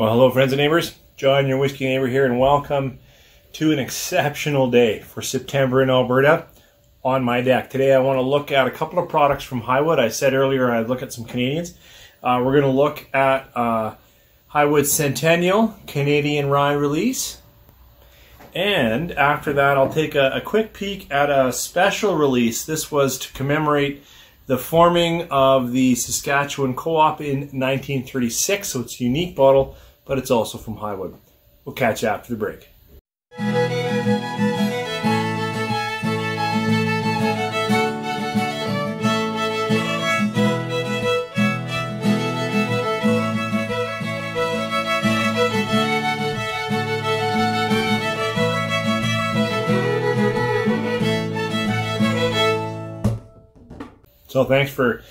Well, hello, friends and neighbors. John, your whiskey neighbor here, and welcome to an exceptional day for September in Alberta on my deck. Today, I want to look at a couple of products from Highwood. I said earlier I'd look at some Canadians. Uh, we're going to look at uh, Highwood Centennial Canadian Rye release. And after that, I'll take a, a quick peek at a special release. This was to commemorate the forming of the Saskatchewan Co-op in 1936, so it's a unique bottle but it's also from Highwood. We'll catch you after the break. So thanks for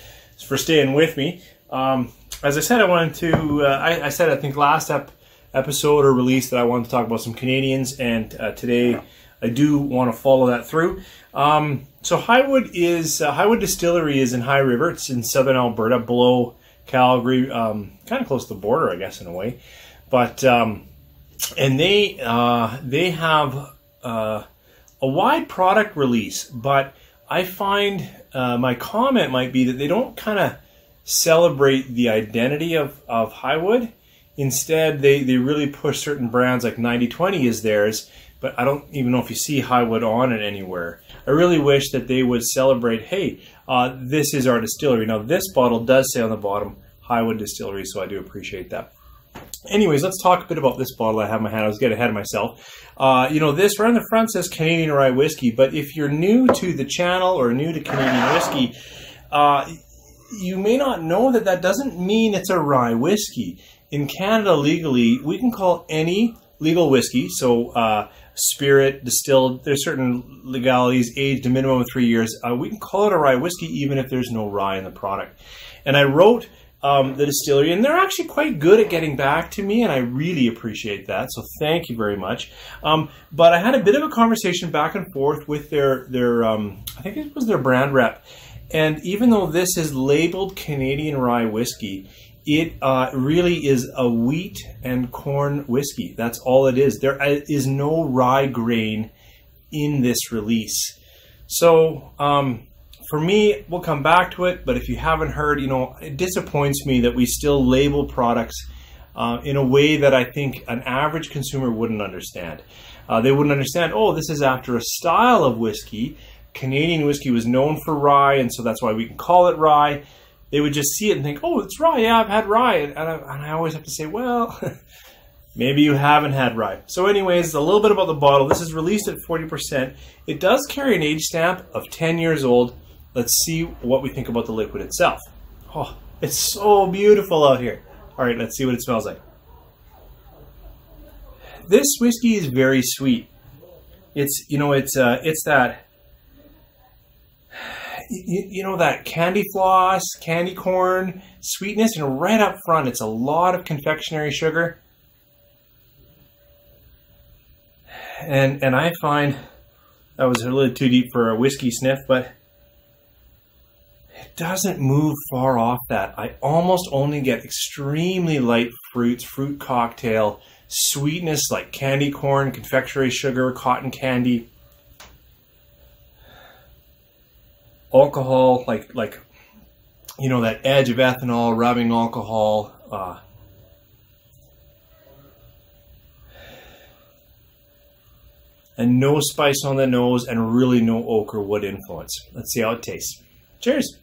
for staying with me. Um, as I said, I wanted to. Uh, I, I, said I think last ep- episode or release that I wanted to talk about some Canadians, and uh, today I do want to follow that through. Um, so Highwood is uh, Highwood Distillery is in High River. It's in southern Alberta, below Calgary, um, kind of close to the border, I guess, in a way. But um, and they uh, they have uh, a wide product release, but I find uh, my comment might be that they don't kind of celebrate the identity of, of Highwood. Instead, they, they really push certain brands like 9020 is theirs, but I don't even know if you see Highwood on it anywhere. I really wish that they would celebrate, hey, uh, this is our distillery. Now, this bottle does say on the bottom Highwood Distillery, so I do appreciate that. Anyways, let's talk a bit about this bottle I have in my hand. I was getting ahead of myself. Uh, you know, this right on the front says Canadian Rye Whiskey, but if you're new to the channel or new to Canadian Whiskey, uh, you may not know that that doesn't mean it's a rye whiskey. In Canada, legally, we can call any legal whiskey, so uh, spirit, distilled, there's certain legalities, aged a minimum of three years. Uh, we can call it a rye whiskey even if there's no rye in the product. And I wrote um, the distillery, and they're actually quite good at getting back to me, and I really appreciate that. So thank you very much. Um, but I had a bit of a conversation back and forth with their their um, I think it was their brand rep, and even though this is labeled Canadian rye whiskey, it uh, really is a wheat and corn whiskey. That's all it is. There is no rye grain in this release. So, um, for me, we'll come back to it, but if you haven't heard, you know, it disappoints me that we still label products uh, in a way that I think an average consumer wouldn't understand. Uh, they wouldn't understand, oh, this is after a style of whiskey Canadian whiskey was known for rye, and so that's why we can call it rye. They would just see it and think, "Oh, it's rye. Yeah, I've had rye," and I, and I always have to say, "Well, maybe you haven't had rye." So, anyways, a little bit about the bottle. This is released at forty percent. It does carry an age stamp of ten years old. Let's see what we think about the liquid itself. Oh, it's so beautiful out here. All right, let's see what it smells like. This whiskey is very sweet. It's you know it's uh, it's that you, you, know that candy floss, candy corn sweetness, and right up front, it's a lot of confectionery sugar. And and I find that was a little too deep for a whiskey sniff, but it doesn't move far off that. I almost only get extremely light fruits, fruit cocktail, sweetness like candy corn, confectionery sugar, cotton candy alcohol, like like you know that edge of ethanol, rubbing alcohol. Uh, and no spice on the nose, and really no oak or wood influence. Let's see how it tastes. Cheers.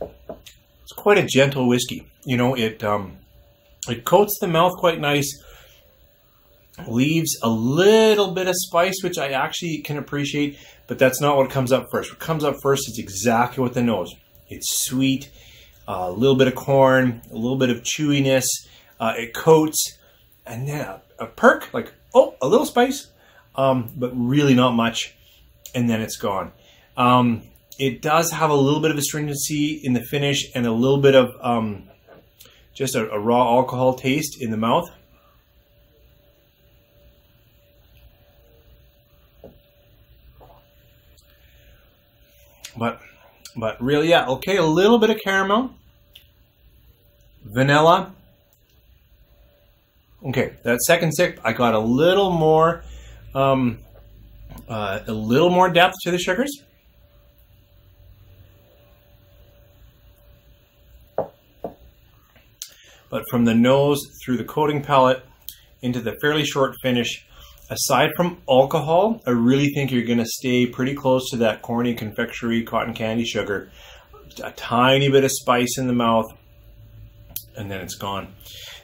It's quite a gentle whiskey. You know, it um, it coats the mouth quite nice. Leaves a little bit of spice, which I actually can appreciate, but that's not what comes up first. What comes up first is exactly what the nose. It's sweet, uh, a little bit of corn, a little bit of chewiness. Uh, it coats, and then a, a, perk, like, oh, a little spice, um, but really not much, and then it's gone. Um, it does have a little bit of astringency in the finish and a little bit of um, just a, a raw alcohol taste in the mouth. but but really, yeah, okay, a little bit of caramel, vanilla. Okay, that second sip, I got a little more, um, uh, a little more depth to the sugars. But from the nose through the coating palate into the fairly short finish, aside from alcohol, I really think you're going to stay pretty close to that corny confectionery cotton candy sugar. A tiny bit of spice in the mouth, and then it's gone.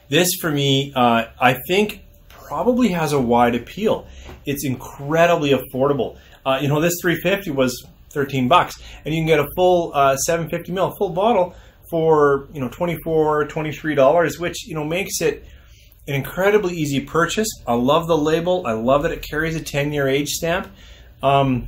This, for me, uh, I think probably has a wide appeal. It's incredibly affordable. Uh, you know, this 350 was 13 bucks, and you can get a full uh, 750 ml full bottle for you know 24 23 dollars which you know makes it an incredibly easy purchase. I love the label. I love that it carries a 10 year age stamp. Um,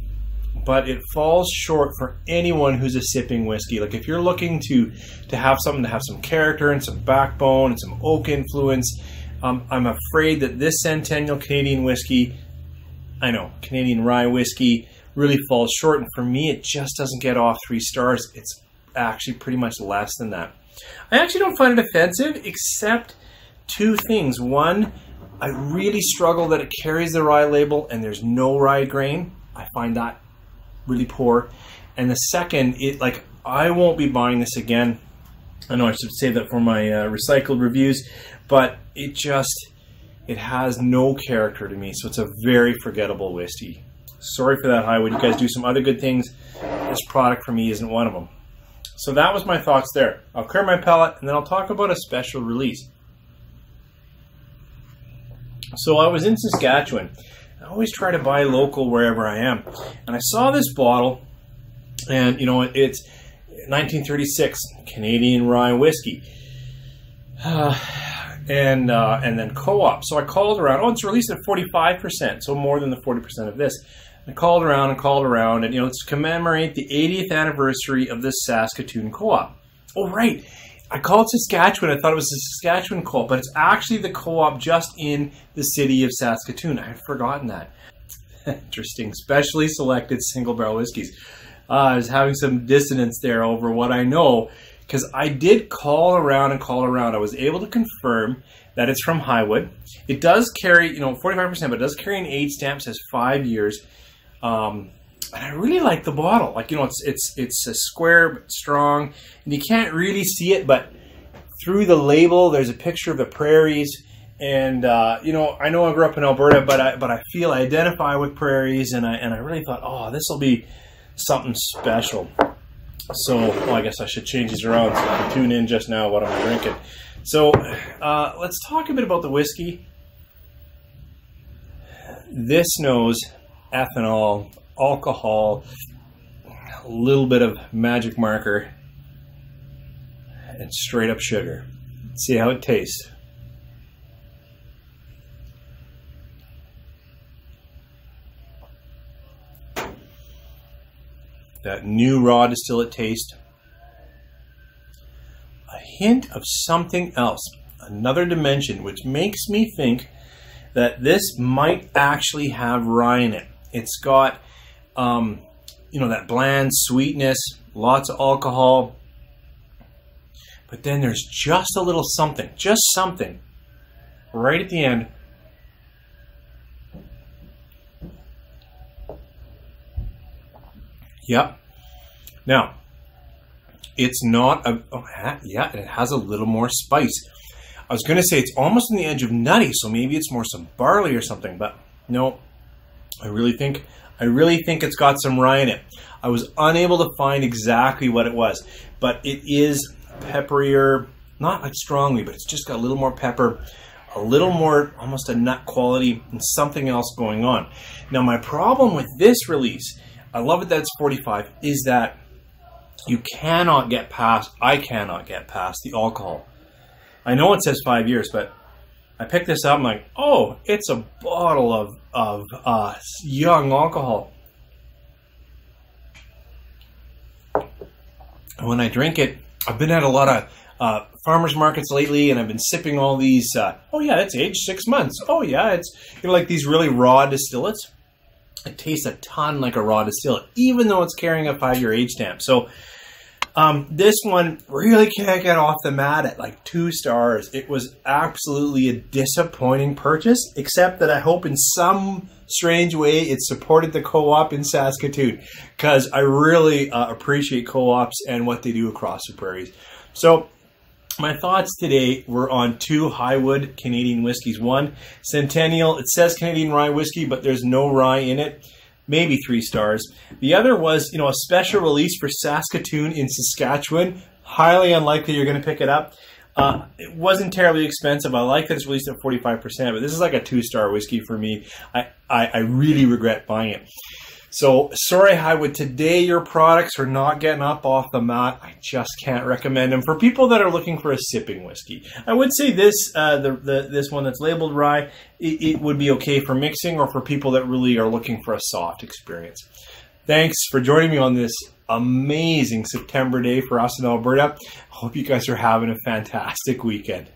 but it falls short for anyone who's a sipping whiskey. Like if you're looking to to have something to have some character and some backbone and some oak influence, um, I'm afraid that this Centennial Canadian whiskey, I know Canadian rye whiskey, really falls short. And for me, it just doesn't get off three stars. It's actually pretty much less than that. I actually don't find it offensive, except two things. One, I really struggle that it carries the rye label and there's no rye grain. I find that really poor. And the second, it like I won't be buying this again. I know I should save that for my uh, recycled reviews, but it just it has no character to me. So it's a very forgettable whiskey. Sorry for that, Highwood. You guys do some other good things. This product for me isn't one of them. So that was my thoughts there. I'll clear my palate and then I'll talk about a special release. So I was in Saskatchewan. I always try to buy local wherever I am. And I saw this bottle, and you know, it's 1936 Canadian rye whiskey. Uh, and uh, and then co-op. So I called around. Oh, it's released at 45%, so more than the 40% of this. I called around and called around, and you know, it's to commemorate the 80th anniversary of the Saskatoon co-op. Oh, right. I called Saskatchewan. I thought it was the Saskatchewan co-op, but it's actually the co-op just in the city of Saskatoon. I had forgotten that. Interesting. Specially selected single barrel whiskeys. Uh, I was having some dissonance there over what I know because I did call around and call around. I was able to confirm that it's from Highwood. It does carry, you know, 45%, but it does carry an age stamp, says five years. Um, and I really like the bottle. Like you know, it's it's it's a square but strong, and you can't really see it, but through the label, there's a picture of the prairies. And uh, you know, I know I grew up in Alberta, but I but I feel I identify with prairies, and I and I really thought, oh, this will be something special. So, well, I guess I should change these around so can tune in just now what I'm drinking. So, uh, let's talk a bit about the whiskey. This knows ethanol alcohol, a little bit of magic marker, and straight up sugar. See how it tastes. That new raw distillate taste. A hint of something else, another dimension, which makes me think that this might actually have rye in it. It's got um, you know, that bland sweetness, lots of alcohol. But then there's just a little something, just something right at the end. Yep. Now, it's not a, oh, yeah, it has a little more spice. I was going to say it's almost on the edge of nutty, so maybe it's more some barley or something, but no, I really think I really think it's got some rye in it. I was unable to find exactly what it was, but it is pepperier, not like strongly, but it's just got a little more pepper, a little more almost a nut quality, and something else going on. Now, my problem with this release, I love it that it's 45, is that you cannot get past, I cannot get past the alcohol. I know it says five years, but I picked this up. I'm like, oh, it's a bottle of of uh, young alcohol. And when I drink it, I've been at a lot of uh, farmers markets lately, and I've been sipping all these. Uh, oh yeah, it's aged six months. Oh yeah, it's you know like these really raw distillates. it tastes a ton like a raw distillate, even though it's carrying a five-year age stamp. So um, this one really can't get off the mat at like two stars. It was absolutely a disappointing purchase, except that I hope in some strange way it supported the co-op in Saskatoon because I really uh, appreciate co-ops and what they do across the prairies. So my thoughts today were on two Highwood Canadian whiskeys. One, Centennial. It says Canadian rye whiskey, but there's no rye in it. Maybe three stars. The other was, you know, a special release for Saskatoon in Saskatchewan. Highly unlikely you're going to pick it up. Uh, it wasn't terribly expensive. I like that it's released at 45%, but this is like a two-star whiskey for me. I, I, I really regret buying it. So sorry, Highwood. Today your products are not getting up off the mat. I just can't recommend them for people that are looking for a sipping whiskey. I would say this, uh, the, the this one that's labeled rye, it, it would be okay for mixing or for people that really are looking for a soft experience. Thanks for joining me on this amazing September day for us in Alberta. Hope you guys are having a fantastic weekend.